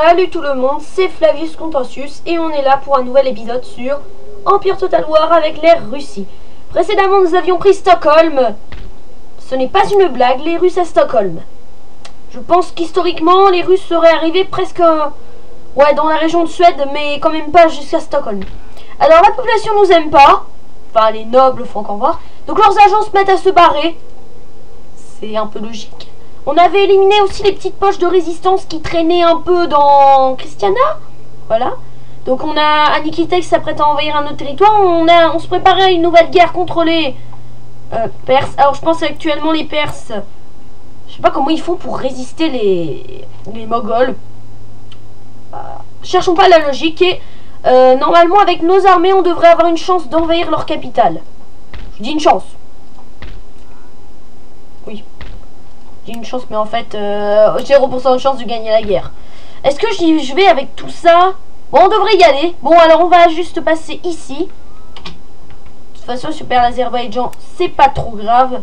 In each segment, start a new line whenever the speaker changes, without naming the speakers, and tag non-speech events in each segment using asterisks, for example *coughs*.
Salut tout le monde, c'est Flavius Contentius et on est là pour un nouvel épisode sur Empire Total War avec l'ère Russie. Précédemment nous avions pris Stockholm. Ce n'est pas une blague, les Russes à Stockholm. Je pense qu'historiquement les Russes seraient arrivés presque ouais, dans la région de Suède mais quand même pas jusqu'à Stockholm. Alors la population nous aime pas, enfin les nobles faut encore voir, donc leurs agents se mettent à se barrer. C'est un peu logique. On avait éliminé aussi les petites poches de résistance qui traînaient un peu dans Christiana. Voilà. Donc on a Anikitex s'apprête à envahir un autre territoire. On, se préparait à une nouvelle guerre contre les euh, Perses. Alors je pense actuellement les Perses. Je sais pas comment ils font pour résister les, les Moghols. Euh, cherchons pas la logique. Et euh, normalement avec nos armées on devrait avoir une chance d'envahir leur capitale. Je dis une chance. Oui une chance, mais en fait, euh, 0% de chance de gagner la guerre. Est-ce que je vais avec tout ça? Bon, on devrait y aller. Bon, alors on va juste passer ici. De toute façon, super l'Azerbaïdjan, c'est pas trop grave.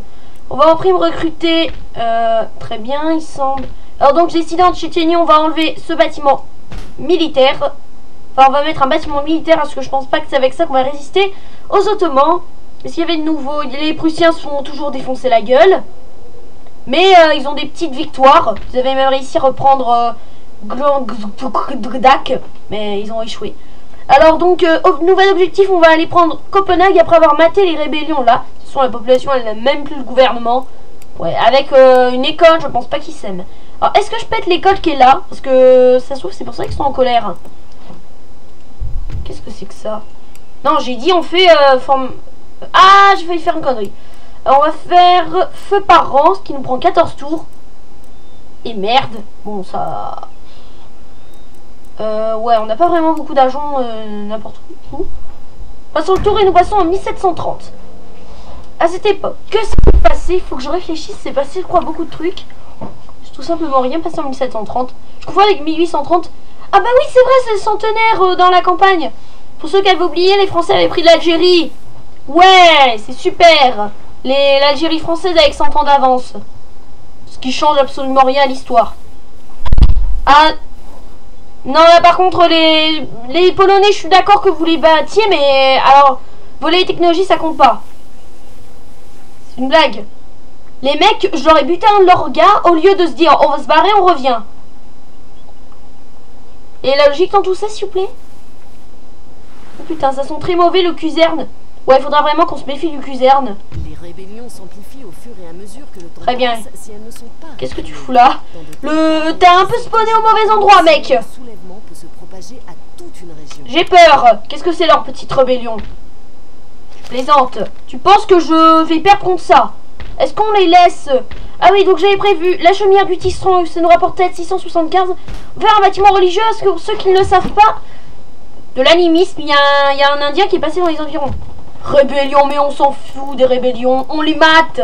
On va en prime recruter. Euh, très bien, il semble. Alors donc, j'ai décidé en Tchétchénie, on va enlever ce bâtiment militaire. Enfin, on va mettre un bâtiment militaire parce que je pense pas que c'est avec ça qu'on va résister aux Ottomans. Est-ce qu'il y avait de nouveau Les Prussiens se font toujours défoncer la gueule. Mais euh, ils ont des petites victoires. Ils avaient même réussi à reprendre euh, Gdac, mais ils ont échoué. Alors donc, euh, nouvel objectif, on va aller prendre Copenhague après avoir maté les rébellions là. Ce sont la population, elle n'a même plus le gouvernement. Ouais, avec une école, je pense pas qu'ils s'aiment. Alors, est-ce que je pète l'école qui est là? Parce que ça se trouve, c'est pour ça qu'ils sont en colère. Qu'est-ce que c'est que ça? Non, j'ai dit on fait forme... Ah, j'ai failli faire une connerie. On va faire feu par rang, ce qui nous prend 14 tours. Et merde. Bon, ça... Euh, ouais, on n'a pas vraiment beaucoup d'agents euh, n'importe où. Passons le tour et nous passons en 1730. À cette époque, que s'est passé? Il faut que je réfléchisse. C'est passé, je crois, beaucoup de trucs. C'est tout simplement rien passé en 1730. Je confonds avec 1830. Ah bah oui, c'est vrai, c'est le centenaire euh, dans la campagne. Pour ceux qui avaient oublié, les Français avaient pris l'Algérie. Ouais, c'est super. L'Algérie française avec 100 ans d'avance. Ce qui change absolument rien à l'histoire. Ah Non, là par contre, les, les Polonais, je suis d'accord que vous les battiez, mais alors, voler les technologies, ça compte pas. C'est une blague. Les mecs, je leur ai buté un de leurs gars au lieu de se dire on va se barrer, on revient. Et la logique dans tout ça, s'il vous plaît? Oh putain, ça sent très mauvais le cuserne. Ouais, il faudra vraiment qu'on se méfie du cuserne.
Les rébellions s'amplifient au fur et à mesure que le temps
Très bien.
si
Qu'est-ce que tu fous là Le... T'as un peu spawné au mauvais endroit, mec. J'ai peur Qu'est-ce que c'est leur petite rébellion? Plaisante. Tu penses que je vais perdre contre ça? Est-ce qu'on les laisse? Ah oui, donc j'avais prévu la chaumière du Tistron, ça nous rapportait 675. Vers un bâtiment religieux, parce que ceux qui ne le savent pas, de l'animisme, il y, y, a un Indien qui est passé dans les environs. Rébellion, mais on s'en fout des rébellions. On les mate.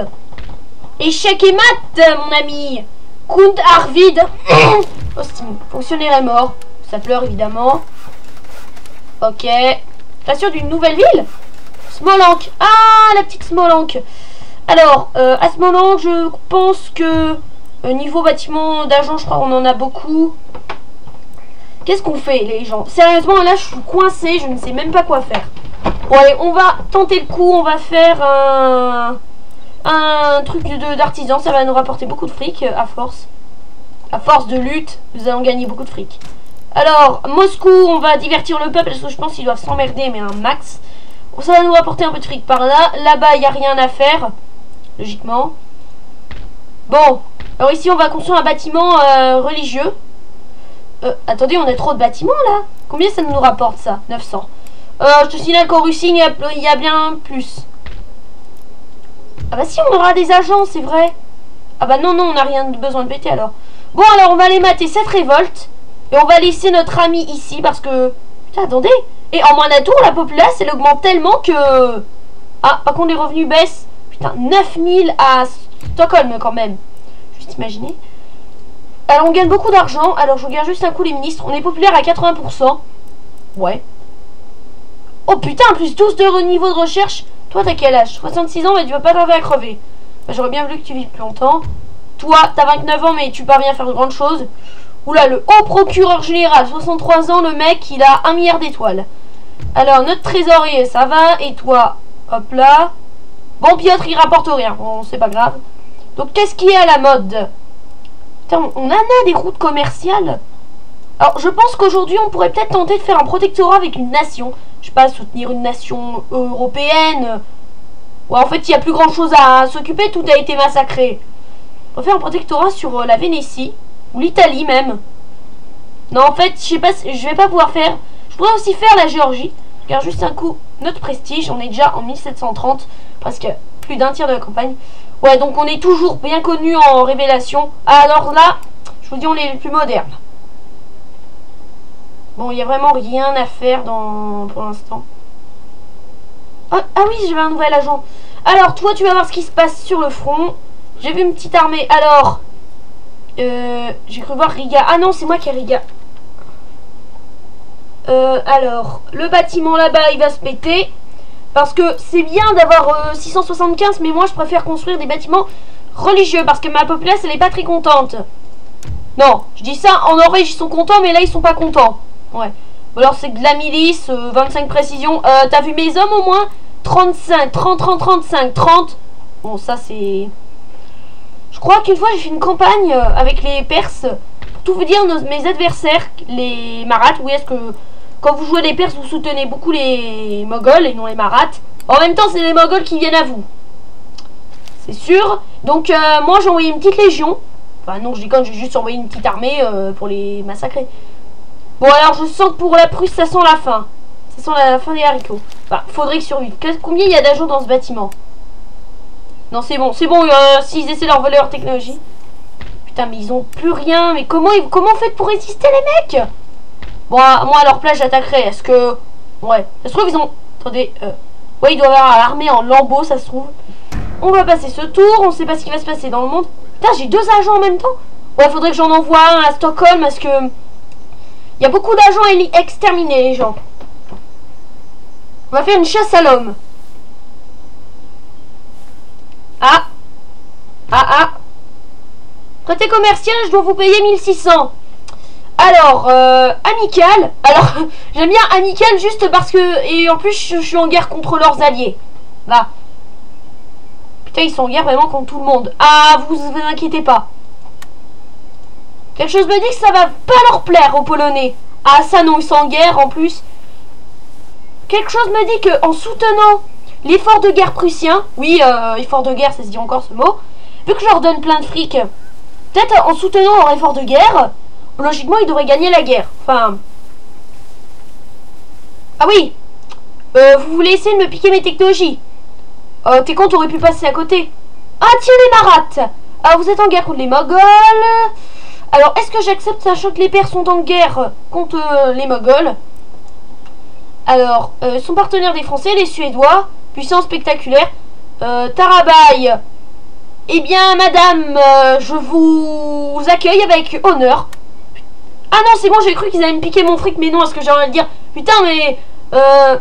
Échec et mat, mon ami. Kunt Arvid. *coughs* Fonctionnaire est mort. Ça pleure, évidemment. Ok. Création d'une nouvelle ville? Smolank. Ah, la petite Smolank. Alors, euh, à Smolank, je pense que euh, niveau bâtiment d'agent, je crois qu'on en a beaucoup. Qu'est-ce qu'on fait, les gens? Sérieusement, là, je suis coincé. Je ne sais même pas quoi faire. Bon allez, on va tenter le coup, on va faire un, un truc d'artisan, ça va nous rapporter beaucoup de fric à force. À force de lutte, nous allons gagner beaucoup de fric. Alors, Moscou, on va divertir le peuple, parce que je pense qu'ils doivent s'emmerder, mais un max. Ça va nous rapporter un peu de fric par là. Là-bas, il n'y a rien à faire, logiquement. Bon, alors ici, on va construire un bâtiment euh, religieux. Euh, attendez, on a trop de bâtiments, là Combien ça nous rapporte, ça? 900. Euh, je te signale qu'en Russie, il y, a, bien plus. Ah bah si, on aura des agents, c'est vrai. Ah bah non, non, on n'a rien besoin de péter alors. Bon, alors on va aller mater cette révolte. Et on va laisser notre ami ici parce que... Putain, attendez. Et en moins d'un tour, la populace, elle augmente tellement que... Ah, par contre, les revenus baissent. Putain, 9000 à Stockholm quand même. Juste imaginer. Alors, on gagne beaucoup d'argent. Alors, je regarde juste un coup les ministres. On est populaire à 80%. Ouais. Oh putain, plus 12 de niveau de recherche. Toi, t'as quel âge? 66 ans, mais tu vas pas tarder à crever. Bah, J'aurais bien voulu que tu vives plus longtemps. Toi, t'as 29 ans, mais tu parviens à faire de grandes choses. Oula, le haut procureur général, 63 ans, le mec, il a un milliard d'étoiles. Alors, notre trésorier, ça va. Et toi, hop là. Bon, Piotr, il rapporte rien. Bon, c'est pas grave. Donc, qu'est-ce qui est à la mode? Putain, on en a des routes commerciales. Alors, je pense qu'aujourd'hui, on pourrait peut-être tenter de faire un protectorat avec une nation. Je sais pas, soutenir une nation européenne. Ouais, en fait, il n'y a plus grand-chose à s'occuper. Tout a été massacré. On va faire un protectorat sur euh, la Vénétie. Ou l'Italie, même. Non, en fait, je sais pas, je vais pas pouvoir faire... Je pourrais aussi faire la Géorgie. Car juste un coup, notre prestige, on est déjà en 1730. Presque plus d'un tiers de la campagne. Ouais, donc on est toujours bien connu en révélation. Alors là, je vous dis, on est les plus modernes. Bon, il n'y a vraiment rien à faire dans pour l'instant. Ah, ah oui, j'avais un nouvel agent. Alors, toi, tu vas voir ce qui se passe sur le front. J'ai vu une petite armée. Alors, euh, j'ai cru voir Riga. Ah non, c'est moi qui ai Riga. Euh, alors, le bâtiment là-bas, il va se péter. Parce que c'est bien d'avoir 675, mais moi, je préfère construire des bâtiments religieux. Parce que ma population, elle est pas très contente. Non, je dis ça, en Norvège, ils sont contents, mais là, ils sont pas contents. Ouais. Alors, c'est de la milice, 25 précisions. Euh, T'as vu mes hommes, au moins? 35, 30, 30, 35, 30. Bon, ça, c'est... Je crois qu'une fois, j'ai fait une campagne avec les Perses. Tout vous dire, mes adversaires, les Maraths, oui, est-ce que quand vous jouez les Perses, vous soutenez beaucoup les Moghols et non les Maraths. En même temps, c'est les Moghols qui viennent à vous. C'est sûr. Donc, euh, moi, j'ai envoyé une petite légion. Enfin, non, je quand j'ai juste envoyé une petite armée euh, pour les massacrer. Bon, alors, je sens que pour la Prusse, ça sent la fin. Ça sent la fin des haricots. Enfin, faudrait que survivre. Combien il y a d'agents dans ce bâtiment? Non, c'est bon, c'est bon. Euh, S'ils essaient leur voler leur technologie. Putain, mais ils ont plus rien. Mais comment, ils, comment faites pour résister, les mecs? Bon, moi, à leur place, j'attaquerai. Est-ce que... Ouais. Ça se trouve, ils ont... Attendez. Euh... Ouais, ils doivent avoir l'armée en lambeaux, ça se trouve. On va passer ce tour. On sait pas ce qui va se passer dans le monde. Putain, j'ai deux agents en même temps. Ouais, faudrait que j'en envoie un à Stockholm parce que... Il y a beaucoup d'agents exterminés, les gens. On va faire une chasse à l'homme. Ah. Ah, ah. Côté commercial, je dois vous payer 1600. Alors, euh, amical. Alors, *laughs* j'aime bien amical juste parce que... Et en plus, je, suis en guerre contre leurs alliés. Là. Putain, ils sont en guerre vraiment contre tout le monde. Ah, vous vous inquiétez pas. Quelque chose me dit que ça va pas leur plaire aux Polonais. Ah, ça non, ils sont en guerre en plus. Quelque chose me dit que en soutenant l'effort de guerre prussien, oui, euh, effort de guerre, ça se dit encore ce mot, vu que je leur donne plein de fric, peut-être en soutenant leur effort de guerre, logiquement, il devrait gagner la guerre. Enfin... Ah oui euh, Vous voulez essayer de me piquer mes technologies euh, T'es con, t'aurais pu passer à côté. Ah, tiens les marates Ah, vous êtes en guerre contre les Moghols Alors, est-ce que j'accepte, sachant que les Pères sont en guerre contre euh, les Moghols Alors, euh, son partenaire des Français, les Suédois, puissance spectaculaire. Euh, eh bien, madame, je vous accueille avec honneur. Ah non, c'est bon, j'ai cru qu'ils allaient me piquer mon fric, mais non, est-ce que j'ai envie de dire? Putain, mais... Euh...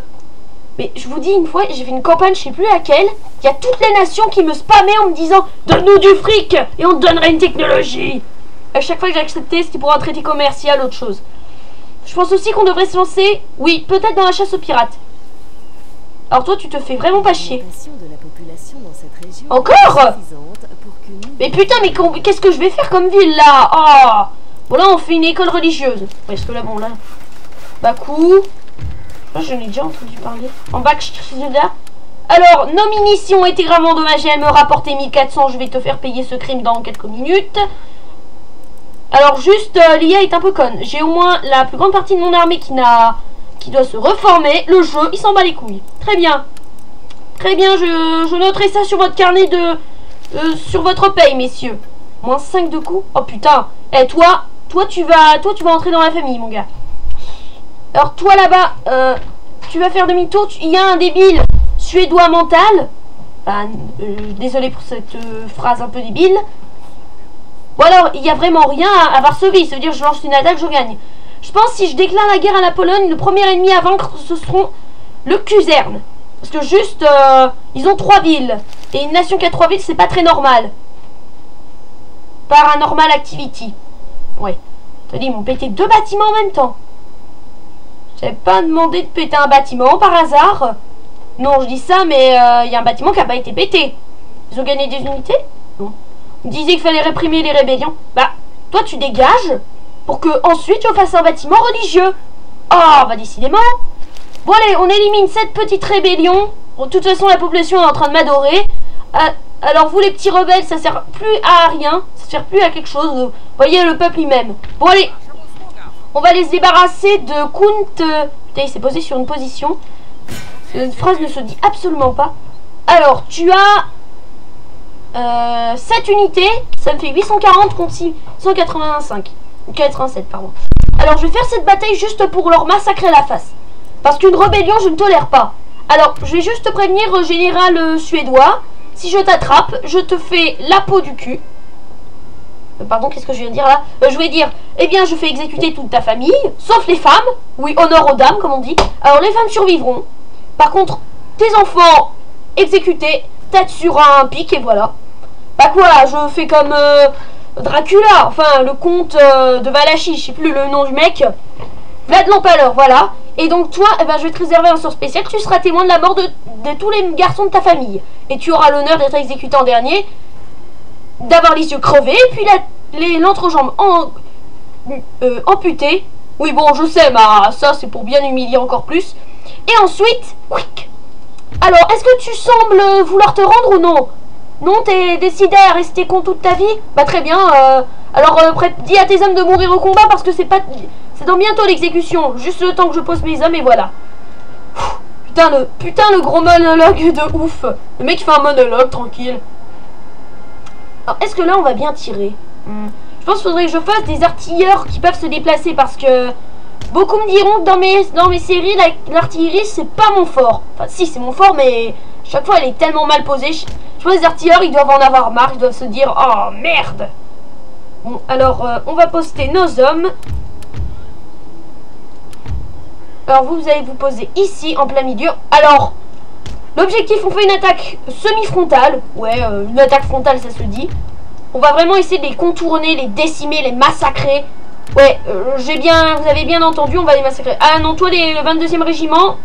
Mais je vous dis une fois, j'ai fait une campagne, je sais plus laquelle. Il y a toutes les nations qui me spammaient en me disant Donne-nous du fric et on te donnera une technologie. À chaque fois que j'ai accepté, c'était pour un traité commercial, autre chose. Je pense aussi qu'on devrait se lancer, oui, peut-être dans la chasse aux pirates. Alors toi, tu te fais vraiment pas chier. Encore Mais putain, mais qu'est-ce que je vais faire comme ville là? Oh Bon là on fait une école religieuse. Est-ce que là bon là Bakou. Je ai déjà entendu parler. En bac là. Alors, nos munitions ont été gravement endommagées. Elles me rapportaient 1400. Je vais te faire payer ce crime dans quelques minutes. Alors juste, euh, l'IA est un peu conne. J'ai au moins la plus grande partie de mon armée qui doit se reformer. Le jeu, il s'en bat les couilles. Très bien. Très bien, je, noterai ça sur votre carnet de... Euh, sur votre paye, messieurs. Moins 5 de coups. Oh putain. Eh, toi, toi, tu vas, toi, tu vas entrer dans la famille, mon gars. Alors, toi, là-bas, euh, tu vas faire demi-tour. Il y a un débile suédois mental. Euh, désolé pour cette phrase un peu débile. Ou alors, il n'y a vraiment rien à, à Varsovie. Ça veut dire, je lance une attaque, je gagne. Je pense si je déclare la guerre à la Pologne, le premier ennemi à vaincre, ce seront le Kuzerne. Parce que juste, ils ont trois villes. Et une nation qui a trois villes, c'est pas très normal. Paranormal Activity. Ouais. T'as dit, ils m'ont pété deux bâtiments en même temps. J'avais pas demandé de péter un bâtiment par hasard. Non, je dis ça, mais euh, il y a un bâtiment qui a pas été pété. Ils ont gagné des unités? Disait qu'il fallait réprimer les rébellions. Bah, toi, tu dégages pour que ensuite je fasse un bâtiment religieux. Oh, bah décidément. Bon, allez, on élimine cette petite rébellion. Bon, de toute façon, la population est en train de m'adorer. Ah, alors, vous, les petits rebelles, ça sert plus à rien. Ça sert plus à quelque chose. voyez, le peuple, m'aime. Bon, allez. On va les débarrasser de Kunt. euh, Putain, il s'est posé sur une position. Cette phrase ne se dit absolument pas. Alors, tu as euh, 7 unités. Ça me fait 840 contre 685. 87, pardon. Alors, je vais faire cette bataille juste pour leur massacrer la face. Parce qu'une rébellion, je ne tolère pas. Alors, je vais juste prévenir le général euh, suédois. Si je t'attrape, je te fais la peau du cul. Euh, Pardon, qu'est-ce que je viens de dire là? Euh, Je vais dire, eh bien, je fais exécuter toute ta famille, sauf les femmes. Oui, honneur aux dames, comme on dit. Alors, les femmes survivront. Par contre, tes enfants exécutés, tête sur un pic, et voilà. Bah quoi, je fais comme euh, Dracula, enfin, le comte euh, de Valachie, je sais plus le nom du mec. Vlad l'Empaleur, voilà. Et donc toi, eh ben, je vais te réserver un sort spécial. Tu seras témoin de la mort de, tous les garçons de ta famille. Et tu auras l'honneur d'être exécuté en dernier, d'avoir les yeux crevés, puis l'entrejambe en, euh, amputée. Oui, bon, je sais, mais ça, c'est pour bien humilier encore plus. Et ensuite, whic. Alors, est-ce que tu sembles vouloir te rendre ou non? Non, t'es décidé à rester con toute ta vie? Bah très bien. euh, alors, euh, dis à tes hommes de mourir au combat parce que c'est pas, c'est dans bientôt l'exécution. Juste le temps que je pose mes hommes et voilà. Putain le, putain le gros monologue de ouf. Le mec fait un monologue tranquille. Alors, est-ce que là on va bien tirer? Hmm. Je pense qu'il faudrait que je fasse des artilleurs qui peuvent se déplacer parce que beaucoup me diront que dans mes, séries, la- l'artillerie c'est pas mon fort. Enfin, si, c'est mon fort, mais chaque fois elle est tellement mal posée. Je, je que les artilleurs ils doivent en avoir marre, ils doivent se dire Oh merde Bon, alors euh, on va poster nos hommes. Alors vous, vous allez vous poser ici en plein milieu. Alors, l'objectif, on fait une attaque semi-frontale. Ouais, euh, une attaque frontale, ça se dit. On va vraiment essayer de les contourner, les décimer, les massacrer. Ouais, euh, j'ai bien, vous avez bien entendu, on va les massacrer. Ah non, toi, les, le 22e régiment,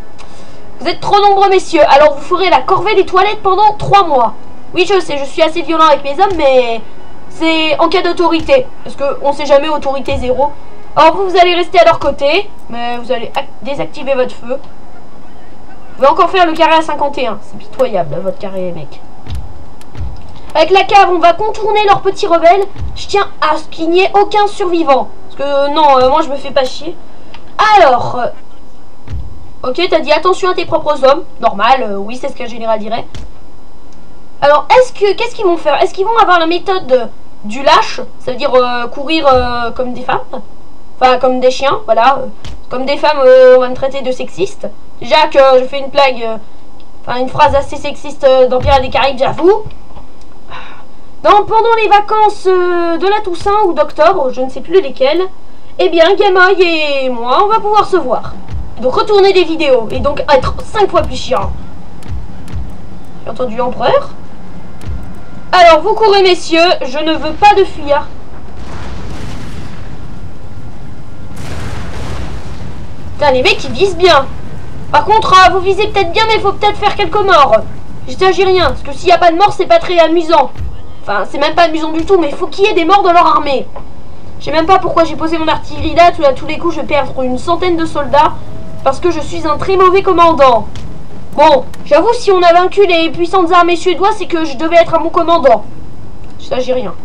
vous êtes trop nombreux, messieurs. Alors vous ferez la corvée des toilettes pendant 3 mois. Oui, je sais, je suis assez violent avec mes hommes, mais c'est en cas d'autorité. Parce qu'on sait jamais autorité zéro. Alors vous, vous allez rester à leur côté, mais vous allez ac- désactiver votre feu. Vous pouvez encore faire le carré à 51. C'est pitoyable, votre carré, mec. Avec la cave, on va contourner leurs petits rebelles. Je tiens à ce qu'il n'y ait aucun survivant. Parce que non, euh, moi je me fais pas chier. Alors, euh, ok, t'as dit attention à tes propres hommes. Normal, euh, oui, c'est ce qu'un général dirait. Alors, est-ce que qu'est-ce qu'ils vont faire? Est-ce qu'ils vont avoir la méthode de- du lâche? Ça veut dire courir comme des femmes? Enfin, comme des chiens, voilà. Comme des femmes, on va me traiter de sexiste. Déjà que je fais une blague, enfin une phrase assez sexiste Pirates des Caraïbes, j'avoue. Donc, pendant les vacances euh, de la Toussaint ou d'octobre, je ne sais plus lesquelles, eh bien, Gamaï et moi, on va pouvoir se voir. Donc, retourner des vidéos et donc être 5 fois plus chiant. J'ai entendu empereur. Alors, vous courez, messieurs, je ne veux pas de fuyards. Putain, les mecs, ils visent bien. Par contre, euh, vous visez peut-être bien, mais il faut peut-être faire quelques morts. J'agis rien, parce que s'il n'y a pas de morts, c'est pas très amusant. Enfin, c'est même pas amusant du tout, mais il faut qu'il y ait des morts dans leur armée. Je sais même pas pourquoi j'ai posé mon artillerie là, tout à tous les coups, je perdre une centaine de soldats, parce que je suis un très mauvais commandant. Bon, j'avoue, si on a vaincu les puissantes armées suédoises, c'est que je devais être un bon commandant. J'agis rien.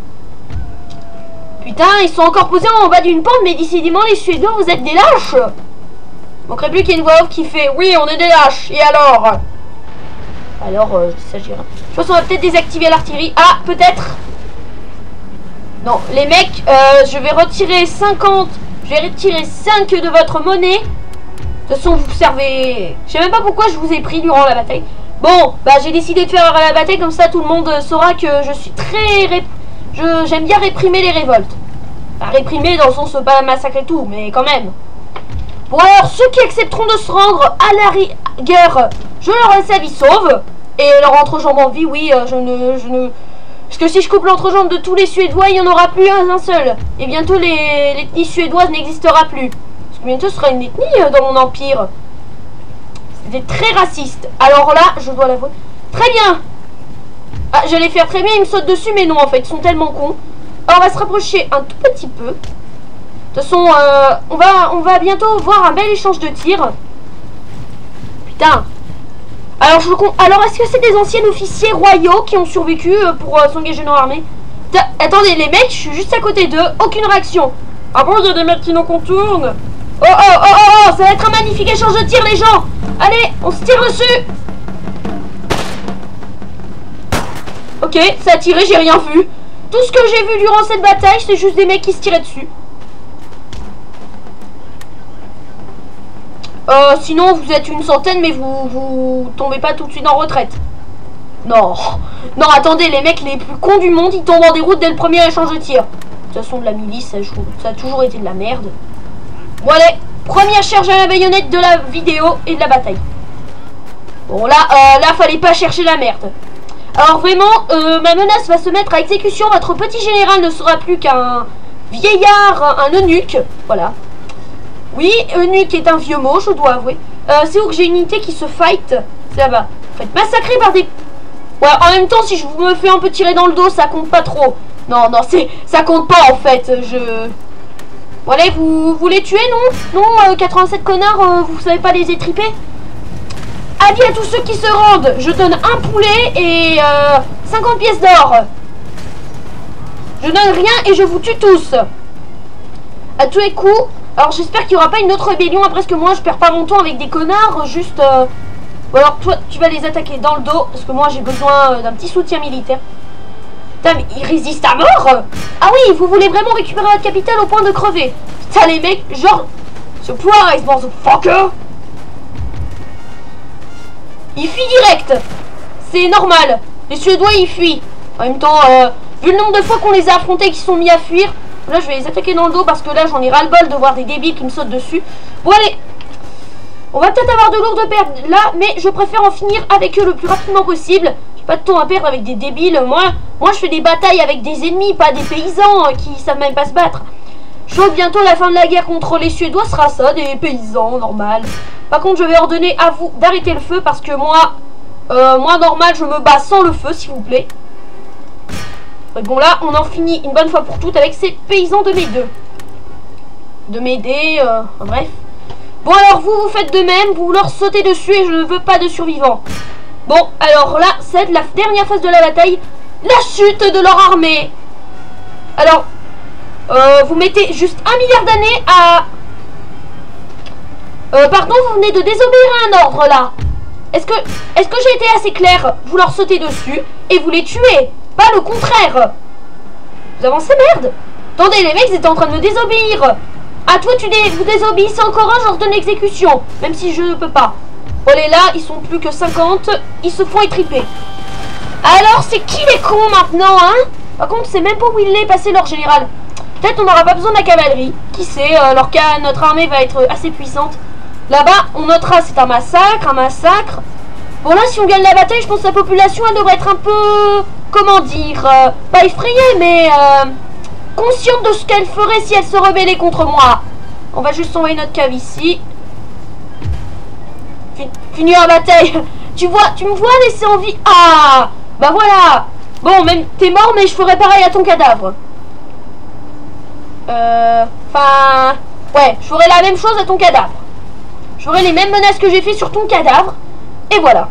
Putain, ils sont encore posés en bas d'une pente, mais décidément, les Suédois, vous êtes des lâches Manquerait plus qu'il y ait une voix off qui fait Oui, on est des lâches, et alors? Alors, euh, il s'agira. Je pense qu'on va peut-être désactiver l'artillerie. Ah, peut-être Non, les mecs, euh, je vais retirer 50. Je vais retirer 5 de votre monnaie. De toute façon, vous servez. Je sais même pas pourquoi je vous ai pris durant la bataille. Bon, bah j'ai décidé de faire la bataille comme ça, tout le monde saura que je suis très. ré- J'aime bien réprimer les révoltes. Réprimer dans le sens euh, pas massacrer tout, mais quand même. Bon alors, ceux qui accepteront de se rendre à la rigueur, je leur laisse la vie sauve. Et leur entrejambe en vie, oui, euh, je ne, je ne, Parce que si je coupe l'entrejambe de tous les Suédois, il n'y en aura plus un, seul. Et bientôt, les- l'ethnie suédoise n'existera plus. Parce que bientôt, ce sera une ethnie euh, dans mon empire. C'était très raciste. Alors là, je dois l'avouer. Très bien Ah, j'allais faire très bien, ils me sautent dessus, mais non, en fait, ils sont tellement cons. Alors, on va se rapprocher un tout petit peu. De toute façon, euh, on, va, on va bientôt voir un bel échange de tirs. Putain alors, je con- Alors est-ce que c'est des anciens officiers royaux qui ont survécu euh, pour euh, s'engager dans l'armée? Attendez, les mecs, je suis juste à côté d'eux, aucune réaction. Ah bon, il y a des mecs qui nous contournent? Oh oh oh oh oh, ça va être un magnifique échange de tirs, les gens Allez, on se tire dessus Ok, ça a tiré, j'ai rien vu. Tout ce que j'ai vu durant cette bataille, c'est juste des mecs qui se tiraient dessus. Euh, sinon, vous êtes une centaine, mais vous, vous tombez pas tout de suite en retraite. Non. Non, attendez, les mecs les plus cons du monde, ils tombent en déroute dès le premier échange de tir. De toute façon, de la milice, ça, a toujours été de la merde. Bon, allez, première charge à la baïonnette de la vidéo et de la bataille. Bon, là, euh, là, fallait pas chercher la merde. Alors, vraiment, euh, ma menace va se mettre à exécution. Votre petit général ne sera plus qu'un vieillard, un eunuque. Voilà. Oui, eunuque est un vieux mot, je dois avouer. Euh, c'est où que j'ai une unité qui se fight C'est là-bas. Vous faites massacrer par des... Ouais, en même temps, si je me fais un peu tirer dans le dos, ça compte pas trop. Non, non, c'est... Ça compte pas, en fait. Je... Allez, vous, les tuez, non? Non, euh, 87 connards, euh, vous savez pas les étriper? Avis à tous ceux qui se rendent Je donne un poulet et euh, 50 pièces d'or. Je donne rien et je vous tue tous. À tous les coups. Alors j'espère qu'il n'y aura pas une autre rébellion après ce que moi je perds pas mon temps avec des connards. Juste... euh, Ou alors toi tu vas les attaquer dans le dos parce que moi j'ai besoin euh, d'un petit soutien militaire. Putain mais ils résistent à mort Ah oui, vous voulez vraiment récupérer votre capitale au point de crever. Putain les mecs, genre... Ce poids, ils se fucker il fuit direct. C'est normal. Les Suédois, ils fuient. En même temps, euh, vu le nombre de fois qu'on les a affrontés et qu'ils sont mis à fuir, là, je vais les attaquer dans le dos parce que là, j'en ai ras-le-bol de voir des débiles qui me sautent dessus. Bon, allez. On va peut-être avoir de lourdes pertes là, mais je préfère en finir avec eux le plus rapidement possible. J'ai pas de temps à perdre avec des débiles. Moi, moi, je fais des batailles avec des ennemis, pas des paysans euh, qui savent même pas se battre. Je que bientôt la fin de la guerre contre les Suédois sera ça, des paysans, normal. Par contre, je vais ordonner à vous d'arrêter le feu parce que moi, euh, moi normal, je me bats sans le feu, s'il vous plaît. Bon là, on en finit une bonne fois pour toutes avec ces paysans de deux. De m'aider, euh, bref. Bon alors vous, vous faites de même, vous leur sautez dessus et je ne veux pas de survivants. Bon, alors là, c'est la dernière phase de la bataille, la chute de leur armée. Alors, euh, vous mettez juste un milliard d'années à... Euh, pardon, vous venez de désobéir à un ordre, là. Est-ce que, est-ce que j'ai été assez clair? Vous leur sautez dessus et vous les tuez, pas le contraire. Vous avancez, merde Attendez, les mecs, ils étaient en train de me désobéir. Ah, toi, tu dé vous désobéissez encore un, j'ordonne l'exécution. Même si je ne peux pas. Bon, les là, ils sont plus que 50. Ils se font étriper. Alors, c'est qui les cons maintenant, hein? Par contre, c'est même pas où il est passé leur général. Peut-être on n'aura pas besoin de la cavalerie. Qui sait, euh, alors que notre armée va être assez puissante. Là-bas, on notera, c'est un massacre, un massacre. Bon là, si on gagne la bataille, je pense que la population, elle devrait être un peu... Comment dire euh, Pas effrayée, mais... euh, consciente de ce qu'elle ferait si elle se rebellait contre moi. On va juste envoyer notre cave ici. Fin- Finir la bataille. *laughs* Tu vois, tu me vois laisser en vie? Ah Bah voilà Bon, même t'es mort, mais je ferai pareil à ton cadavre. Euh... Enfin... Ouais, je ferai la même chose à ton cadavre. Je ferai les mêmes menaces que j'ai fait sur ton cadavre. Et voilà.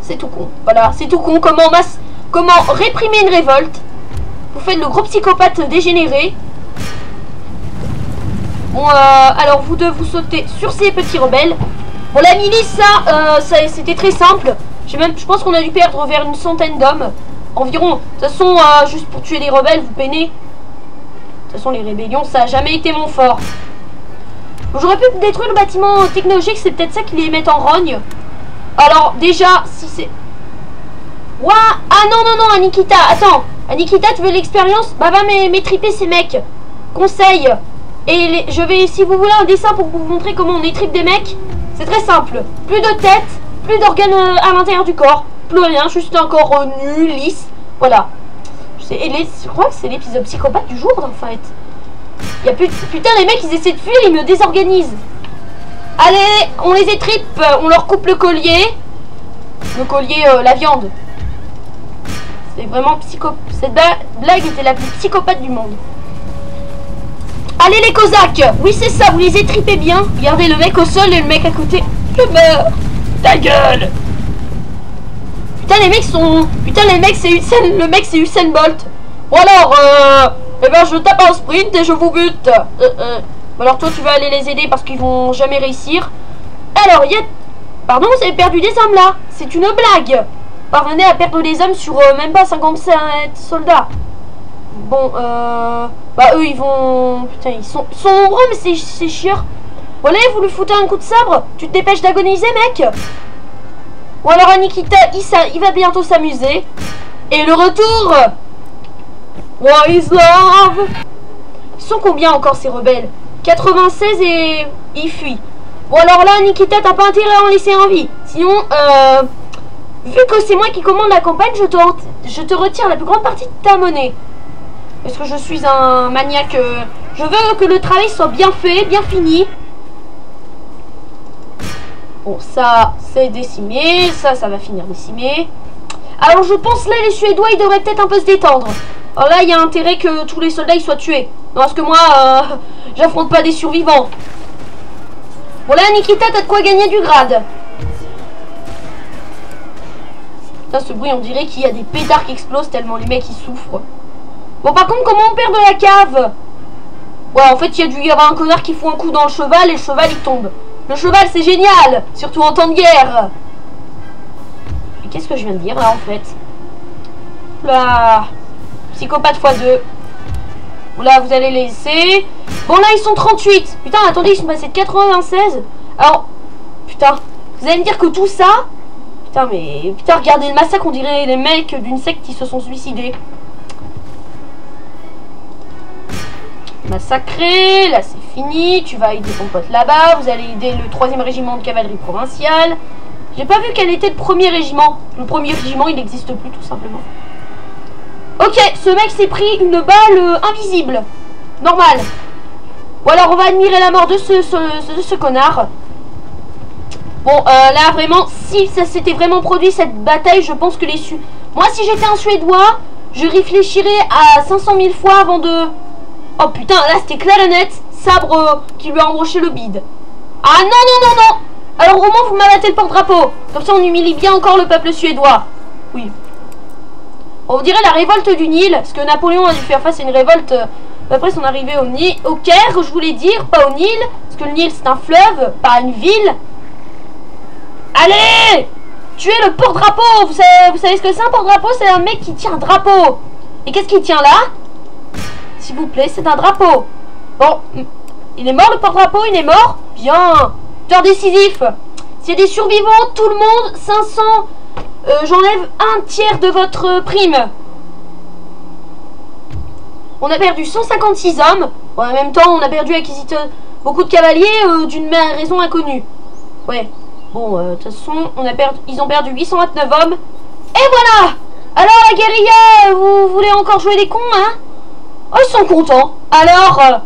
C'est tout con. Voilà, c'est tout con. Comment, masse... Comment réprimer une révolte Vous faites le gros psychopathe dégénéré? Bon, euh, alors vous deux, vous sautez sur ces petits rebelles. Bon, la milice, ça, euh, ça c'était très simple. Même, je pense qu'on a dû perdre vers une centaine d'hommes. Environ. De toute façon, euh, juste pour tuer des rebelles, vous peinez. De toute façon, les rébellions, ça a jamais été mon fort. J'aurais pu détruire le bâtiment technologique, c'est peut-être ça qui les met en rogne. Alors, déjà, si c'est... Ouah Ah non, non, non, Anikita, attends. Anikita, tu veux l'expérience? Bah, va m'é- m'étriper ces mecs. Conseil. Et je vais, si vous voulez, un dessin pour vous montrer comment on étripe des mecs. C'est très simple. Plus de tête, plus d'organes euh, à l'intérieur du corps. Plus rien, juste un corps euh, nu, lisse. Voilà. Et les- je crois que c'est l'épisode psychopathe du jour, en fait. Y a plus, putain, les mecs, ils essaient de fuir, ils me désorganisent. Allez, on les étripe, on leur coupe le collier. Le collier, euh, la viande. C'est vraiment psycho... Cette blague était la plus psychopathe du monde. Allez les Cosaques Oui c'est ça, vous les étripez bien. Regardez le mec au sol et le mec à côté. Je meurs Ta gueule Putain les mecs sont... Putain les mecs c'est Usain... Le mec c'est Usain Bolt. Bon alors, euh... Eh ben je tape en sprint et je vous bute. Euh, euh. Alors toi tu vas aller les aider parce qu'ils vont jamais réussir. Alors y a... Pardon, vous avez perdu des hommes là. C'est une blague. Parvenez à perdre des hommes sur euh, même pas 57 soldats. Bon, euh... Bah eux ils vont... Putain, ils sont, ils sont nombreux mais c'est- chiant. Allez, vous lui foutez un coup de sabre Tu te dépêches d'agoniser mec Ou alors Anikita, il, s'a- il va bientôt s'amuser. Et le retour What is love Ils sont combien encore ces rebelles? 96 et ils fuient. Bon alors là Nikita t'as pas intérêt à en laisser en vie. Sinon, euh... Vu que c'est moi qui commande la campagne, je te, je te retire la plus grande partie de ta monnaie. Parce que je suis un maniaque. euh, Je veux que le travail soit bien fait, bien fini. Bon, ça, c'est décimé. Ça, ça va finir décimé. Alors, je pense là, les Suédois, ils devraient peut-être un peu se détendre. Alors là, il y a intérêt que tous les soldats soient tués. Non, parce que moi, euh, j'affronte pas des survivants. Bon, là, Nikita, t'as de quoi gagner du grade. Putain, ce bruit, on dirait qu'il y a des pétards qui explosent tellement les mecs ils souffrent. Bon, par contre, comment on perd de la cave? Ouais, en fait, il y a dû y avoir un connard qui fout un coup dans le cheval et le cheval il tombe. Le cheval, c'est génial Surtout en temps de guerre Mais qu'est-ce que je viens de dire là en fait? Là. Psychopathe x2. Là, vous allez laisser. Bon, là, ils sont 38. Putain, attendez, ils sont passés de 96. Alors, putain, vous allez me dire que tout ça. Putain, mais. Putain, regardez le massacre, on dirait les mecs d'une secte qui se sont suicidés. Massacré, là c'est fini, tu vas aider ton pote là-bas, vous allez aider le troisième régiment de cavalerie provinciale. J'ai pas vu quel était le premier régiment. Le premier régiment il n'existe plus tout simplement. Ok, ce mec s'est pris une balle euh, invisible. Normal. Ou alors on va admirer la mort de ce, de ce connard. Bon, euh, là vraiment, si ça s'était vraiment produit cette bataille, je pense que les Su... Moi si j'étais un Suédois, je réfléchirais à 500 000 fois avant de... Oh putain, là c'était clair sabre euh, qui lui a embroché le bide. Ah non, non, non, non Alors au moins vous m'abattez le porte-drapeau. Comme ça on humilie bien encore le peuple suédois. Oui. On dirait la révolte du Nil, parce que Napoléon a dû faire face à une révolte euh, après son arrivée au, Ni au Caire, je voulais dire, pas au Nil, parce que le Nil c'est un fleuve, pas une ville. Allez Tuez le porte-drapeau vous savez, ce que c'est un porte-drapeau C'est un mec qui tient un drapeau. Et qu'est-ce qu'il tient là? S'il vous plaît, c'est un drapeau. Bon, il est mort le porte-drapeau, il est mort? Bien. Tour décisif. S'il y a des survivants, tout le monde, 500, euh, j'enlève un tiers de votre prime. On a perdu 156 hommes. En même temps, on a perdu beaucoup de cavaliers euh, d'une raison inconnue. Ouais. Bon, euh, de toute façon, on a perdu, ils ont perdu 829 hommes. Et voilà Alors la guérilla, vous voulez encore jouer les cons, hein? Oh, ils sont contents. Alors, euh,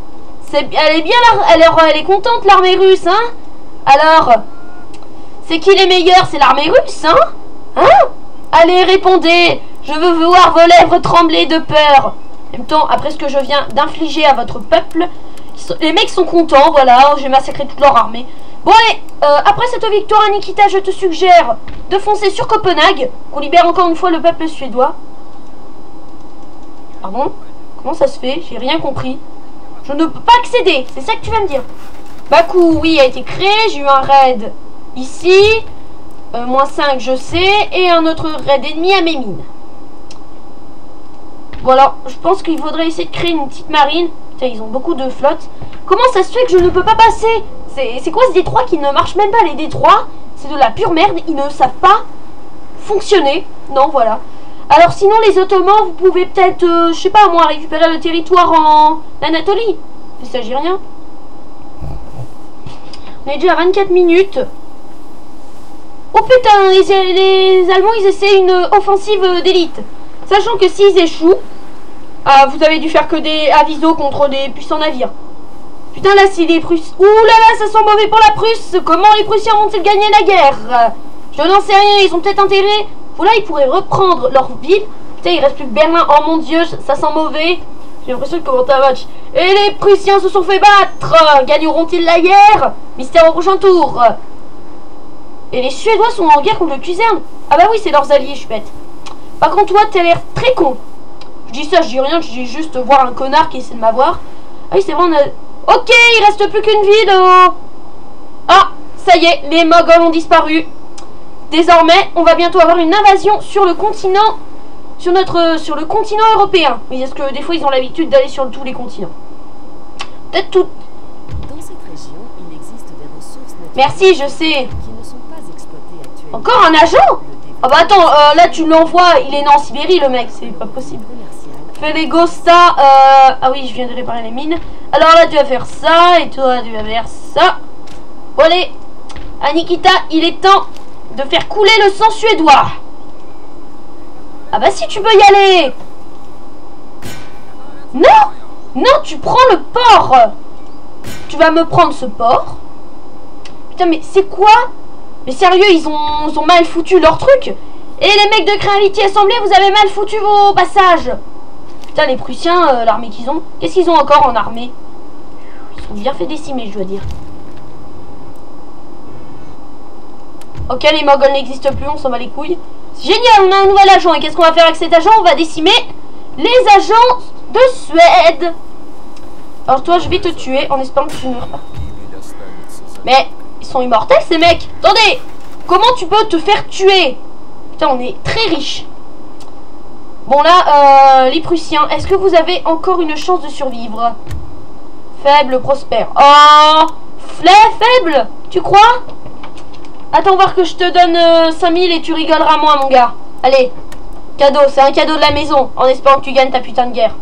elle est bien, alors, elle est contente l'armée russe, hein? Alors, c'est qui les meilleurs? C'est l'armée russe, hein? Hein? Allez, répondez. Je veux voir vos lèvres trembler de peur. En même temps, après ce que je viens d'infliger à votre peuple, les mecs sont contents, voilà, j'ai massacré toute leur armée. Bon allez, euh, après cette victoire, Nikita, je te suggère de foncer sur Copenhague, qu'on libère encore une fois le peuple suédois. Pardon? Comment ça se fait? J'ai rien compris. Je ne peux pas accéder, c'est ça que tu vas me dire. Bakou, oui, a été créé, j'ai eu un raid ici, euh, moins 5, je sais, et un autre raid ennemi à mes mines. Bon alors, je pense qu'il faudrait essayer de créer une petite marine. Putain, ils ont beaucoup de flottes. Comment ça se fait que je ne peux pas passer? C'est quoi ce détroit qui ne marche même pas? Les détroits, c'est de la pure merde, ils ne savent pas fonctionner. Non, voilà. Alors sinon, les Ottomans, vous pouvez peut-être, euh, je sais pas moi, récupérer le territoire en Anatolie. Il s'agit rien. On est déjà à 24 minutes. Oh putain, les, Allemands, ils essaient une offensive d'élite. Sachant que s'ils échouent, Ah, vous avez dû faire que des avisos contre des puissants navires. Putain, là, c'est les Prusses. Ouh là là, ça sent mauvais pour la Prusse. Comment les Prussiens vont-ils gagner la guerre? Je n'en sais rien, ils ont peut-être intérêt. Voilà, ils pourraient reprendre leur ville. Putain, il reste plus que Berlin. Oh mon dieu, ça sent mauvais. J'ai l'impression de commenter un match. Et les Prussiens se sont fait battre. Gagneront-ils la guerre? Mystère au prochain tour. Et les Suédois sont en guerre contre le Cuserne. Ah bah oui, c'est leurs alliés, je suis bête. Par contre, toi, t'as l'air très con. Je dis ça, je dis rien, je dis juste voir un connard qui essaie de m'avoir. Ah oui, c'est vrai, on a... Ok, il reste plus qu'une ville. Ah, ça y est, les Mogols ont disparu. Désormais, on va bientôt avoir une invasion sur le continent... Sur notre... Sur le continent européen. Mais est-ce que des fois, ils ont l'habitude d'aller sur tous les continents? Peut-être tout...
Dans cette région, il existe des ressources naturelles
Merci, je sais.
qui ne sont.
Encore un agent Ah bah attends, euh, là tu l'envoies, il est né en Sibérie le mec, c'est pas possible. Fais les euh... Ah oui, je viens de réparer les mines. Alors là tu vas faire ça, et toi tu vas faire ça. Bon allez, à il est temps de faire couler le sang suédois. Ah bah si tu peux y aller Non Non, tu prends le port Tu vas me prendre ce port Putain mais c'est quoi Mais sérieux, ils ont, mal foutu leur truc Et les mecs de Créavity Assemblée, vous avez mal foutu vos passages Putain les Prussiens, euh, l'armée qu'ils ont Qu'est-ce qu'ils ont encore en armée? Ils sont bien fait décimer, je dois dire. Ok, les Mongols n'existent plus, on s'en bat les couilles. C'est génial, on a un nouvel agent. Et qu'est-ce qu'on va faire avec cet agent? On va décimer les agents de Suède. Alors toi, je vais te tuer en espérant que tu meurs pas. Mais ils sont immortels ces mecs. Attendez, comment tu peux te faire tuer Putain, on est très riche. Bon là, euh, les Prussiens, est-ce que vous avez encore une chance de survivre Faible, prospère. Oh Fla- Faible Tu crois Attends voir que je te donne euh, 5000 et tu rigoleras moins mon gars. Allez, cadeau, c'est un cadeau de la maison, en espérant que tu gagnes ta putain de guerre.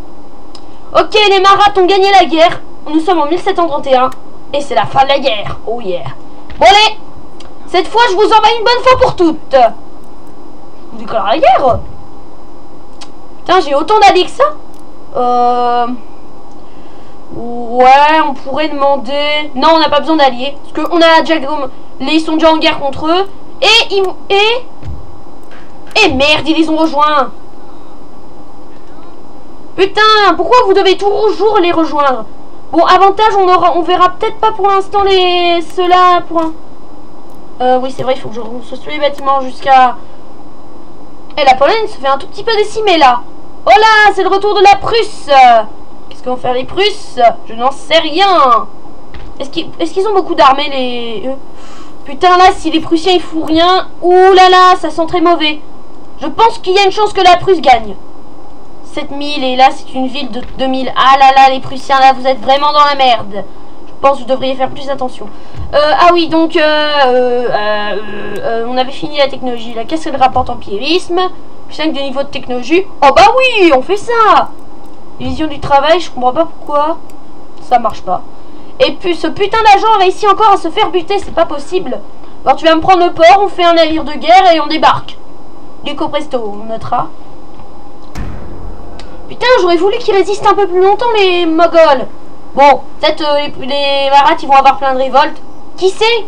Ok, les Marats ont gagné la guerre. Nous sommes en 1731 et c'est la fin de la guerre. Oh yeah. Bon allez, cette fois je vous envoie une bonne fois pour toutes. Vous déclarez la guerre Putain, j'ai autant d'alliés que ça Euh... Ouais, on pourrait demander... Non, on n'a pas besoin d'alliés. Parce qu'on a déjà... Ils sont déjà en guerre contre eux. Et ils... Et... Et merde, ils les ont rejoints. Putain, pourquoi vous devez toujours les rejoindre? Bon, avantage, on aura, on verra peut-être pas pour l'instant les ceux-là. Euh, oui, c'est vrai, il faut que je reconstruise tous les bâtiments jusqu'à... Et la Pologne se fait un tout petit peu décimer, là. Oh là, c'est le retour de la Prusse Qu'est-ce que vont faire les Prusses? Je n'en sais rien. Est-ce qu'ils ont beaucoup d'armées, les... Putain, là, si les Prussiens, ils font rien... Ouh là là, ça sent très mauvais. Je pense qu'il y a une chance que la Prusse gagne. 7000 et là c'est une ville de 2000. Ah là là les Prussiens là vous êtes vraiment dans la merde. Je pense que vous devriez faire plus attention. Euh, ah oui donc euh, euh, on avait fini la technologie là. Qu'est-ce qu'elle rapporte empirisme? 5 de niveau de technologie. Oh bah oui on fait ça Vision du travail je comprends pas pourquoi ça marche pas. Et puis ce putain d'agent a réussi encore à se faire buter c'est pas possible. Alors tu vas me prendre le port, on fait un navire de guerre et on débarque. Duco presto on notera. Putain, j'aurais voulu qu'ils résistent un peu plus longtemps, les Mogols. Bon, peut-être euh, les, les Marats, ils vont avoir plein de révoltes. Qui sait?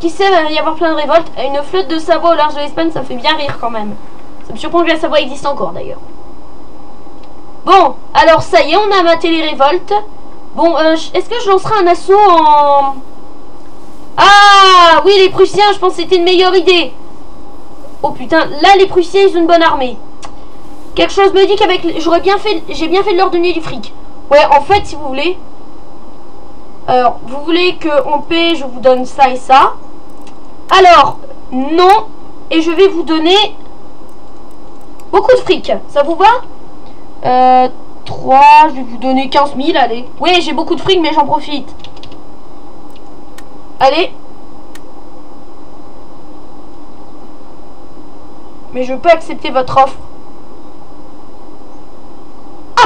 Qui sait, il va y avoir plein de révoltes. Une flotte de Savoie au large de l'Espagne, ça fait bien rire quand même. Ça me surprend que la Savoie existe encore, d'ailleurs. Bon, alors ça y est, on a maté les révoltes. Bon, euh, est-ce que je lancerai un assaut en... Ah, oui, les Prussiens, je pense que c'était une meilleure idée. Oh putain, là, les Prussiens, ils ont une bonne armée. Quelque chose me dit qu'avec j'aurais bien fait j'ai bien fait de leur donner du fric. Ouais, en fait, si vous voulez. Alors, vous voulez que en paix, je vous donne ça et ça. Alors, non. Et je vais vous donner beaucoup de fric. Ça vous va? Euh 3, je vais vous donner 15 000, allez. Oui, j'ai beaucoup de fric, mais j'en profite. Allez. Mais je peux accepter votre offre.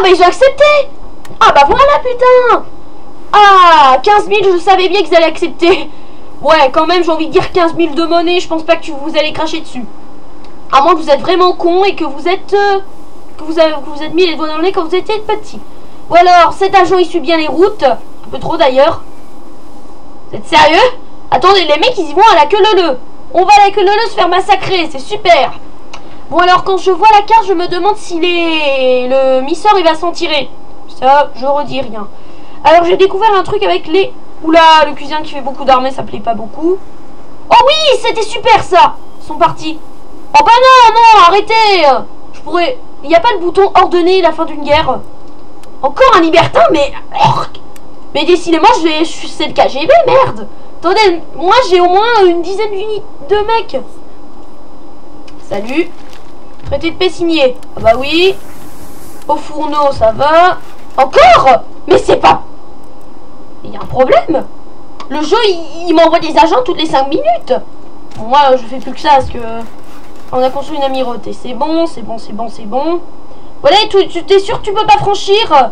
Mais j'ai accepté. Ah bah voilà putain. Ah 15 000 je savais bien qu'ils allaient accepter. Ouais quand même j'ai envie de dire 15 000 de monnaie Je pense pas que vous allez cracher dessus. À moins que vous êtes vraiment con et que vous êtes euh, que vous, avez, que vous êtes mis les doigts dans le quand vous étiez petit. Ou alors, cet agent il suit bien les routes, un peu trop d'ailleurs. Vous êtes sérieux? Attendez, les mecs ils y vont à la queue leu On va à la queue leu se faire massacrer, c'est super. Bon alors quand je vois la carte, je me demande si les... le misseur il va s'en tirer. Ça, je redis rien. Alors j'ai découvert un truc avec les... Oula, le cuisinier qui fait beaucoup d'armées, ça plaît pas beaucoup. Oh oui, c'était super ça Ils sont partis. Oh bah non, non, arrêtez Je pourrais... Il n'y a pas le bouton ordonner la fin d'une guerre. Encore un libertin, mais... Mais décidément, je vais... C'est le KGB, merde Attendez, moi j'ai au moins une dizaine d'unités de mecs. Salut. Traité de. Ah bah oui. Au fourneau, ça va. Encore? Mais c'est pas... Il y a un problème Le jeu, il, m'envoie des agents toutes les 5 minutes Moi, je fais plus que ça, parce que... On a construit une amirauté. C'est bon, c'est bon, c'est bon, c'est bon. Voilà, tu t'es sûr que tu peux pas franchir?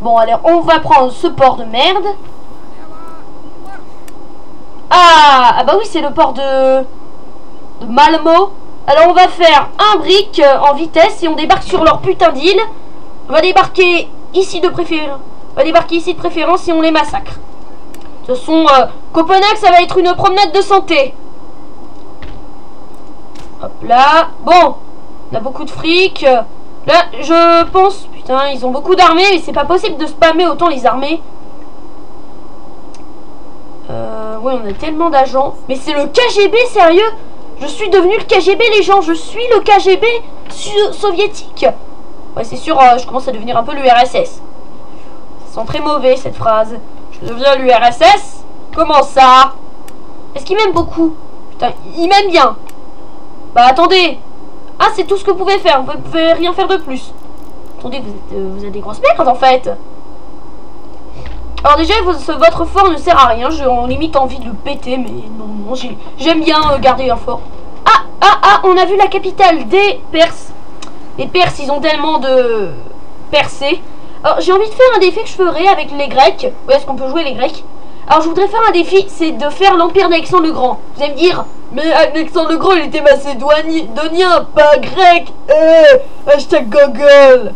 Bon, allez, on va prendre ce port de merde. Ah, ah bah oui, c'est le port de... Malmo. Alors, on va faire un brick euh, en vitesse et on débarque sur leur putain d'île. On va débarquer ici de préférence. On va débarquer ici de préférence et on les massacre. Ce sont euh, Copenhague, ça va être une promenade de santé. Hop là. Bon, on a beaucoup de fric. Là, je pense... Putain, ils ont beaucoup d'armées, mais c'est pas possible de spammer autant les armées. Euh, ouais, on a tellement d'agents. Mais c'est le KGB, sérieux? Je suis devenu le KGB, les gens. Je suis le KGB soviétique. Ouais, c'est sûr, euh, je commence à devenir un peu l'URSS. Ça sent très mauvais, cette phrase. Je deviens l'URSS Comment ça? Est-ce qu'il m'aime beaucoup? Putain, il m'aime bien. Bah, attendez. Ah, c'est tout ce que vous pouvez faire. Vous pouvez rien faire de plus. Attendez, vous êtes, euh, vous êtes des grosses merdes, en fait. Alors déjà, votre fort ne sert à rien. J'ai en limite envie de le péter, mais non, non, j'aime bien euh, garder un fort. Ah, ah, ah, on a vu la capitale des Perses. Les Perses, ils ont tellement de percés. Alors, j'ai envie de faire un défi que je ferai avec les Grecs. Où est-ce qu'on peut jouer les Grecs? Alors, je voudrais faire un défi, c'est de faire l'Empire d'Alexandre le Grand. Vous allez me dire, mais Alexandre le Grand, il était macédonien, pas grec. Euh, hashtag Google.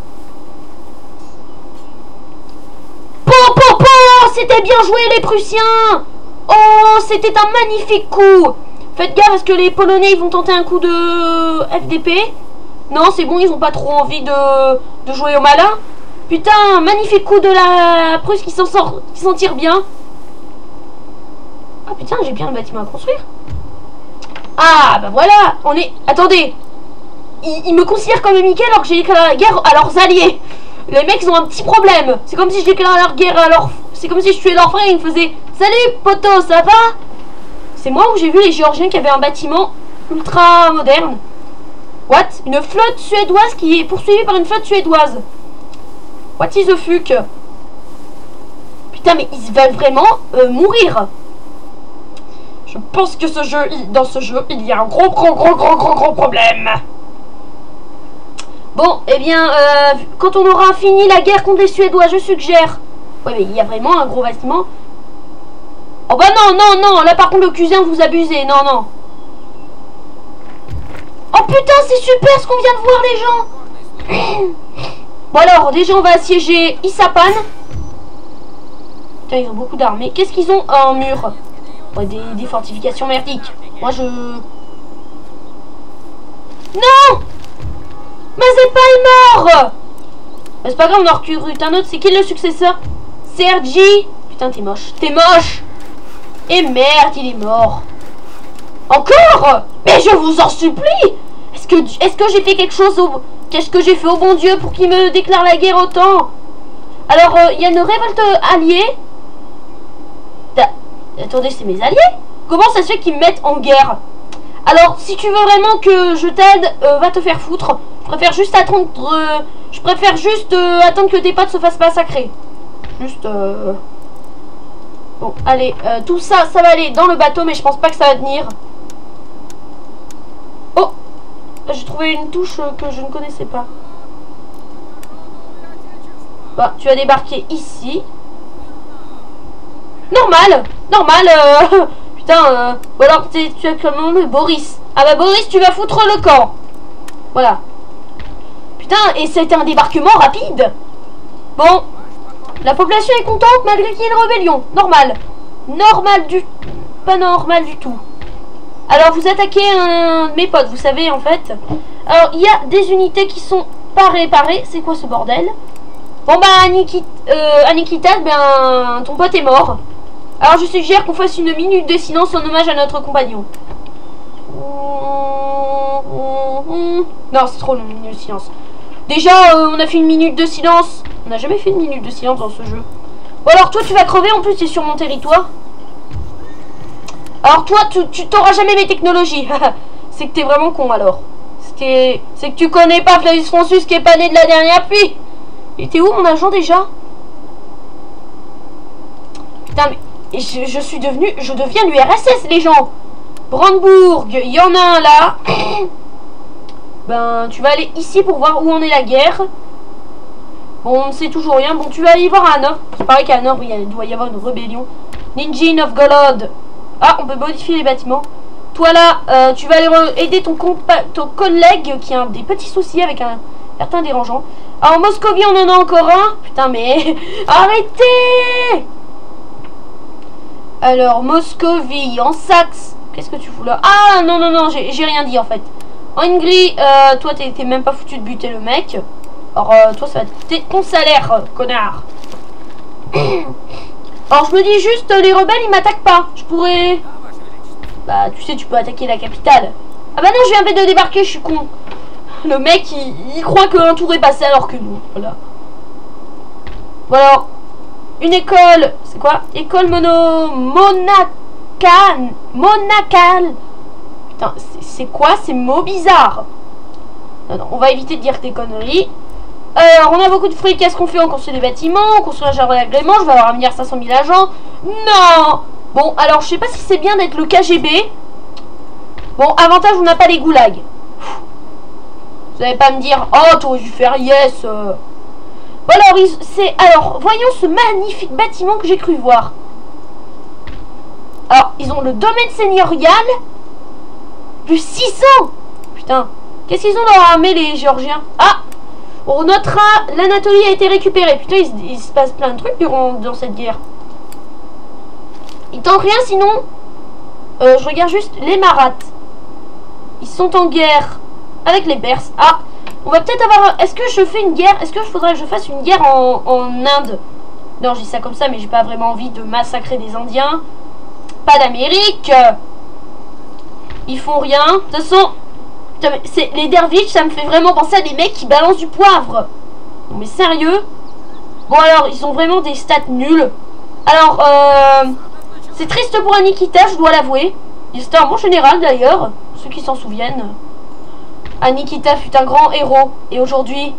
C'était bien joué les Prussiens Oh, c'était un magnifique coup Faites gaffe, est-ce que les Polonais vont tenter un coup de FDP Non, c'est bon, ils ont pas trop envie de, jouer au malin. Putain, magnifique coup de la Prusse qui s'en sort, qui s'en tire bien. Ah putain, j'ai bien le bâtiment à construire. Ah, bah voilà, on est... Attendez, ils, me considèrent comme Mickey alors que j'ai déclaré la guerre à leurs alliés. Les mecs, ont un petit problème. C'est comme si je déclarais leur guerre à leur c'est comme si je tuais leur frère et ils me faisaient Salut poto, ça va? C'est moi où j'ai vu les Géorgiens qui avaient un bâtiment ultra moderne. What? Une flotte suédoise qui est poursuivie par une flotte suédoise. What is the fuck? Putain, mais ils veulent vraiment euh, mourir. Je pense que ce jeu, dans ce jeu, il y a un gros, gros, gros, gros, gros, gros problème. Bon, eh bien, euh, quand on aura fini la guerre contre les Suédois, je suggère Ouais, mais il y a vraiment un gros bâtiment. Oh bah non, non, non, là par contre le cousin vous abusez, non, non. Oh putain, c'est super ce qu'on vient de voir les gens *coughs* Bon alors, déjà on va assiéger Isapan. Putain, ils ont beaucoup d'armées. Qu'est-ce qu'ils ont en mur? Ouais, des, des fortifications merdiques. Moi je... Non Mazeppa est mort C'est pas grave, on a recruté un autre. C'est qui le successeur? Sergi Putain, t'es moche. T'es moche Et merde, il est mort. Encore? Mais je vous en supplie Est-ce que, est que j'ai fait quelque chose au... Qu'est-ce que j'ai fait au bon Dieu pour qu'il me déclare la guerre autant Alors, euh, il y a une révolte alliée. Attendez, c'est mes alliés? Comment ça se fait qu'ils me mettent en guerre? Alors, si tu veux vraiment que je t'aide, euh, va te faire foutre. Je préfère juste attendre... Euh, je préfère juste attendre que tes potes se fassent massacrer. Juste... Euh, bon, allez, euh, tout ça, ça va aller dans le bateau, mais je pense pas que ça va tenir. Oh J'ai trouvé une touche que je ne connaissais pas. Bah, tu vas débarquer ici. Normal Normal *laughs* Putain, euh... Ou alors tu as comment Boris. Ah bah Boris, tu vas foutre le camp Voilà. Putain, et c'était un débarquement rapide. Bon, la population est contente malgré qu'il y ait une rébellion. Normal. Normal du... Pas normal du tout. Alors, vous attaquez un mes potes, vous savez, en fait. Alors, il y a des unités qui sont pas réparées. C'est quoi ce bordel? Bon, bah, Anikita, euh, Anikita, ben, ton pote est mort. Alors, je suggère qu'on fasse une minute de silence en hommage à notre compagnon. Non, c'est trop long, de silence. Déjà, euh, on a fait une minute de silence. On n'a jamais fait une minute de silence dans ce jeu. Bon, alors, toi, tu vas crever. En plus, c'est sur mon territoire. Alors toi, tu t'auras jamais mes technologies. *laughs* c'est que t'es vraiment con alors. C'est que tu connais pas Flavius Francis qui est pas né de la dernière pluie. Il était où mon agent déjà? Putain mais je, je, suis devenu, je deviens l'URSS les gens. Brandebourg, il y en a un là. *clears throat* ben tu vas aller ici pour voir où en est la guerre. Bon, on ne sait toujours rien. Bon, tu vas aller voir à Hanovre. C'est pareil qu'à Hanovre, il doit y avoir une rébellion. Ninja of Golod. Ah, on peut modifier les bâtiments. Toi là, euh, tu vas aller aider ton, ton collègue qui a des petits soucis avec un certain dérangeant. Alors, Moscovie, on en a encore un. Putain, mais... *laughs* Arrêtez Alors, Moscovie, en Saxe. Qu'est-ce que tu fous là? Ah, non, non, non, j'ai rien dit en fait. Hongrie, euh, toi, t'es même pas foutu de buter le mec. Alors, euh, toi, ça va être ton salaire, connard. *coughs* Alors je me dis juste, les rebelles ils m'attaquent pas. Je pourrais... Bah tu sais, tu peux attaquer la capitale. Ah bah non, je viens de débarquer, je suis con. *laughs* Le mec, il, croit qu'un tour est passé alors que non. Voilà. Voilà. Une école. C'est quoi? École mono... Monacan. Monacal. C'est quoi ces mots bizarres? Non, on va éviter de dire des conneries. Alors, on a beaucoup de fric. Qu'est-ce qu'on fait? On construit des bâtiments, on construit un jardin d'agrément. Je vais avoir 1 500 000 agents. Non Bon, alors, je sais pas si c'est bien d'être le KGB. Bon, avantage, on n'a pas les goulags. Vous allez pas me dire, oh, t'aurais dû faire yes. Bon, alors, c'est... Alors, voyons ce magnifique bâtiment que j'ai cru voir. Alors, ils ont le domaine seigneurial. Plus 600 Putain. Qu'est-ce qu'ils ont dans leur armée, les Géorgiens? Ah on notera, l'Anatolie a été récupérée. Putain, il, se passe plein de trucs durant, dans cette guerre. Il tente rien sinon. Euh, je regarde juste les Maraths. Ils sont en guerre avec les Perses. Ah, on va peut-être avoir... Est-ce que je fais une guerre Est-ce que je faudrait que je fasse une guerre en, en Inde? Non, je dis ça comme ça, mais j'ai pas vraiment envie de massacrer des Indiens. Pas d'Amérique. Ils font rien. De toute façon, les derviches, ça me fait vraiment penser à des mecs qui balancent du poivre. Mais sérieux? Bon alors, ils ont vraiment des stats nuls. Alors, euh, c'est triste pour Anikita, je dois l'avouer. C'était un bon général d'ailleurs, ceux qui s'en souviennent. Anikita fut un grand héros, et aujourd'hui,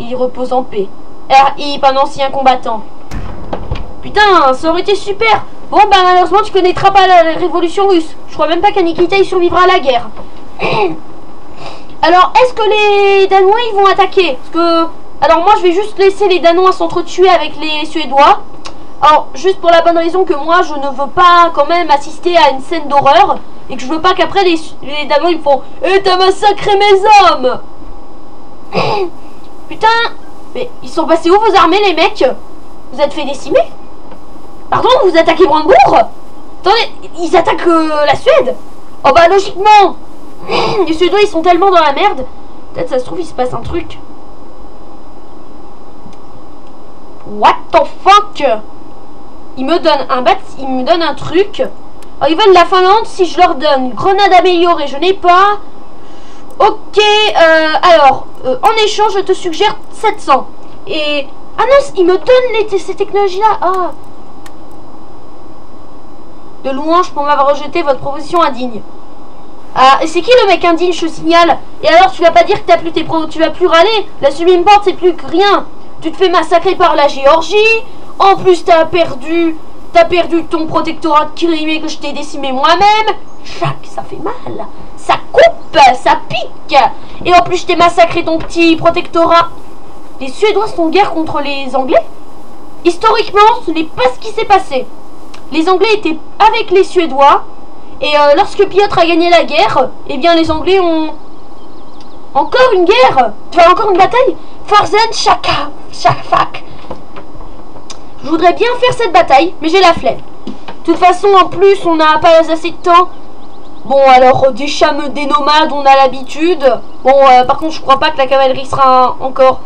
il repose en paix. R.I. un ancien combattant. Putain, ça aurait été super Bon, bah malheureusement, tu connaîtras pas la révolution russe. Je crois même pas il survivra à la guerre. *clears throat* Alors, est-ce que les Danois, ils vont attaquer? Parce que... Alors moi, je vais juste laisser les Danois s'entretuer avec les Suédois. Alors, juste pour la bonne raison que moi, je ne veux pas quand même assister à une scène d'horreur. Et que je veux pas qu'après, les, les, Danois, ils font « Eh, t'as massacré mes hommes !» *clears throat* Putain Mais ils sont passés où vos armées, les mecs? Vous êtes fait décimer? Pardon, vous attaquez Brandebourg Attendez, ils attaquent euh, la Suède Oh bah logiquement *clears throat* les Suédois, ils sont tellement dans la merde. Peut-être ça se trouve, il se passe un truc. What the fuck Ils me donnent un bat, ils me donnent un truc. Alors, ils veulent la Finlande si je leur donne grenade améliorée. Je n'ai pas. Ok, euh, alors, euh, en échange, je te suggère 700. Et... Ah non, ils me donnent ces technologies-là. Ah. De louange pour m'avoir rejeté votre proposition indigne. Ah, et c'est qui le mec indigne, je signale? Et alors, tu vas pas dire que t'as plus tes pro... Tu vas plus râler? La Sublime Porte, c'est plus que rien. Tu te fais massacrer par la Géorgie. En plus, t'as perdu... T'as perdu ton protectorat de Crimée que je t'ai décimé moi-même. Jacques, ça fait mal. Ça coupe Ça pique. Et en plus, je t'ai massacré ton petit protectorat. Les Suédois sont en guerre contre les Anglais? Historiquement, ce n'est pas ce qui s'est passé. Les Anglais étaient avec les Suédois et euh, lorsque Piotr a gagné la guerre, eh bien les Anglais ont... Encore une guerre Enfin, encore une bataille Farzen Shaka Shafak. Je voudrais bien faire cette bataille, mais j'ai la flemme. De toute façon, en plus, on n'a pas assez de temps. Bon, alors, des chams, des nomades, on a l'habitude. Bon, euh, par contre, je crois pas que la cavalerie sera encore...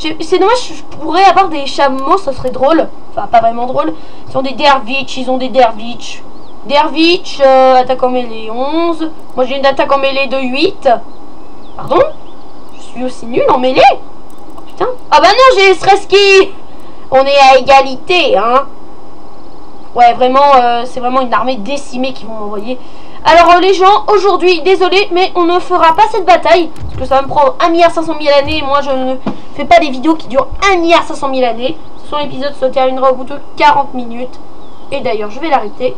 C'est dommage, je pourrais avoir des chameaux, ça serait drôle. Enfin, pas vraiment drôle. Ils ont des derviches, ils ont des derviches. Dervich, euh, attaque en mêlée 11. Moi, j'ai une attaque en mêlée de 8. Pardon? Je suis aussi nul en mêlée? Oh, putain. Ah bah non, j'ai Streski On est à égalité, hein Ouais, vraiment, euh, c'est vraiment une armée décimée qui vont m'envoyer. Alors euh, les gens, aujourd'hui, désolé, mais on ne fera pas cette bataille, parce que ça va me prendre 1 500 000 années, moi je ne fais pas des vidéos qui durent 1 500 000 années. Son épisode se terminera au bout de 40 minutes. Et d'ailleurs, je vais l'arrêter.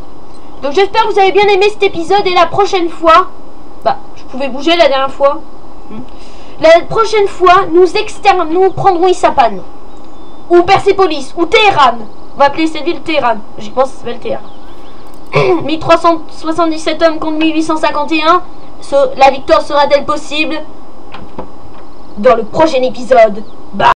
Donc j'espère que vous avez bien aimé cet épisode, et la prochaine fois... Bah, je pouvais bouger la dernière fois. Hmm. La prochaine fois, nous nous prendrons Isapan. Ou Persepolis, ou Téhéran. On va appeler cette ville Téhéran. J'y pense, ça s'appelle Téhéran. *gasps* 1377 hommes contre 1851. la victoire sera-t-elle possible? Dans le prochain épisode